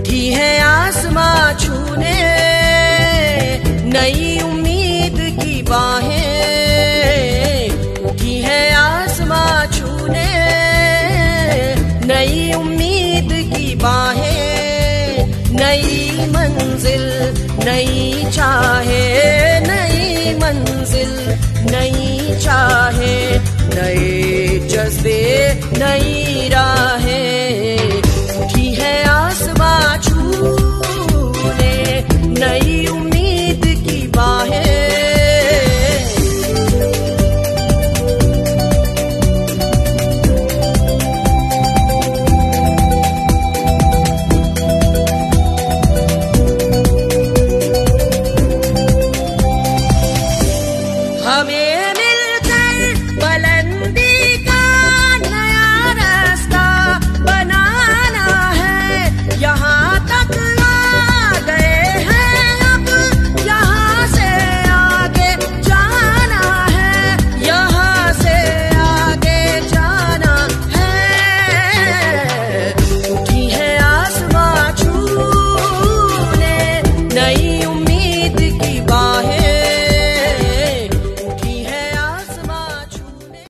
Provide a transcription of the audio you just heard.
उठी है आसमां छूने। नई उम्मीद की बाहें उठी है आसमां छूने। नई उम्मीद की बाहें, नई मंजिल, नई चाहे, नई मंजिल, नई चाहे, नए जज्बे, नई राह